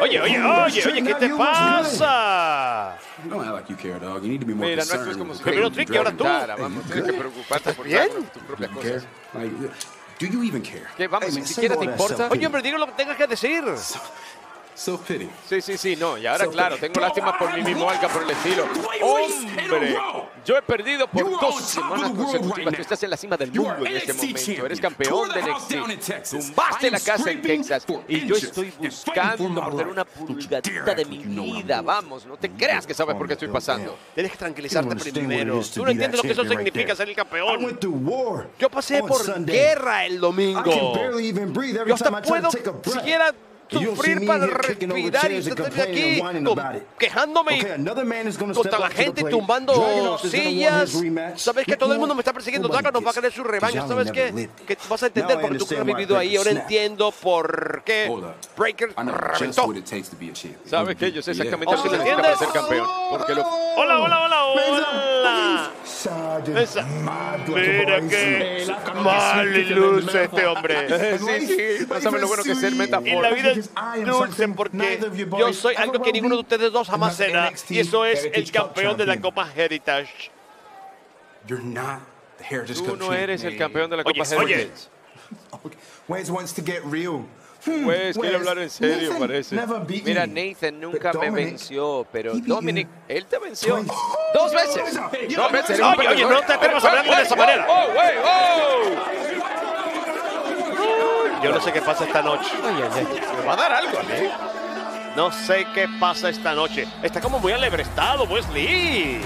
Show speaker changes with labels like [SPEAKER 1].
[SPEAKER 1] Oye, oye, oye, oye, ¿qué te pasa?
[SPEAKER 2] Mira, no actúes como si
[SPEAKER 1] Primero Tricky, ahora tú.
[SPEAKER 2] Vamos, tienes que preocuparte por tus propias cosas.
[SPEAKER 3] Do you even care?
[SPEAKER 2] ¿Qué? Vamos,
[SPEAKER 3] man,
[SPEAKER 2] siquiera te importa.
[SPEAKER 1] Oye, hombre, digo lo que tengas que decir.
[SPEAKER 3] Self pity.
[SPEAKER 2] Sí, sí, sí, no. Y ahora, claro, tengo lástima por mí mismo, algo por el estilo. ¡Hombre! Yo he perdido por dos semanas consecutivas. Tú estás en la cima del mundo en este momento. Eres campeón de NXT. Tumbaste la casa en Texas. Y yo estoy buscando morder una pulgadita de mi vida. Vamos, no te creas que sabes por qué estoy pasando.
[SPEAKER 1] Tienes que tranquilizarte primero. Tú no entiendes lo que eso
[SPEAKER 3] champion right
[SPEAKER 1] significa ser el
[SPEAKER 3] I
[SPEAKER 1] campeón. Yo pasé por guerra el domingo.
[SPEAKER 3] barely even breathe every
[SPEAKER 1] Yo
[SPEAKER 3] time I
[SPEAKER 1] hasta
[SPEAKER 3] try to
[SPEAKER 1] puedo
[SPEAKER 3] take a breath.
[SPEAKER 1] siquiera Sufrir para respirar y
[SPEAKER 3] complaining
[SPEAKER 1] aquí con- quejándome contra la gente tumbando sillas. Sabes que todo el mundo me está persiguiendo.
[SPEAKER 3] Nobody
[SPEAKER 1] Dragunov va a querer su.
[SPEAKER 3] 'cause
[SPEAKER 1] ¿Sabes qué? Que tú vas a entender porque tú no has vivido ahí. Ahora entiendo por qué. Breaker reventó.
[SPEAKER 2] ¿Sabes qué? Yo sé exactamente lo que
[SPEAKER 1] ¿me
[SPEAKER 2] necesita para
[SPEAKER 1] entiendes?
[SPEAKER 2] ser campeón. Porque lo...
[SPEAKER 1] Hola, hola, hola, hola. Esa- Mira que mal luce este hombre.
[SPEAKER 2] Sí, sí, sabes lo bueno que es ser
[SPEAKER 1] Y la
[SPEAKER 2] metáfora.
[SPEAKER 1] vida es dulce porque yo soy algo que ninguno de ustedes dos jamás será. Y eso es el campeón de la Copa Heritage.
[SPEAKER 3] You're not the Heritage
[SPEAKER 2] Tú no eres el campeón de la Copa
[SPEAKER 1] oye.
[SPEAKER 2] Heritage.
[SPEAKER 4] Wes wants to get real.
[SPEAKER 2] Pues quiere hablar en serio,
[SPEAKER 4] Nathan
[SPEAKER 2] parece. Mira. Nathan nunca me venció, pero Dominic, él te venció dos veces. Dos veces.
[SPEAKER 1] Oye, oye, no te a hablarle de esa manera. Yo no sé qué pasa esta noche.
[SPEAKER 2] Me va a dar algo a mí.
[SPEAKER 1] No sé qué pasa esta noche. Está como muy alebrestado, Wesley.